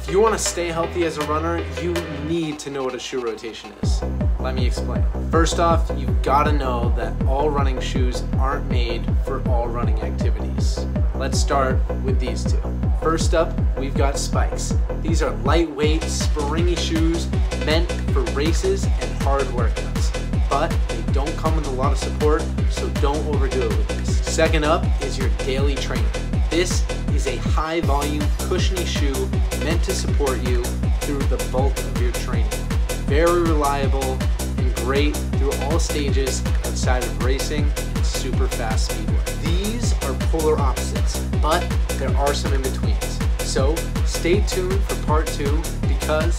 If you want to stay healthy as a runner, you need to know what a shoe rotation is. Let me explain. First off, you've got to know that all running shoes aren't made for all running activities. Let's start with these two. First up, we've got spikes. These are lightweight, springy shoes meant for races and hard workouts. But they don't come with a lot of support, so don't overdo it with this. Second up is your daily training. This is a high volume, cushiony shoe meant to support you through the bulk of your training. Very reliable and great through all stages outside of racing and super fast speedway. These are polar opposites, but there are some in-betweens. So stay tuned for part two because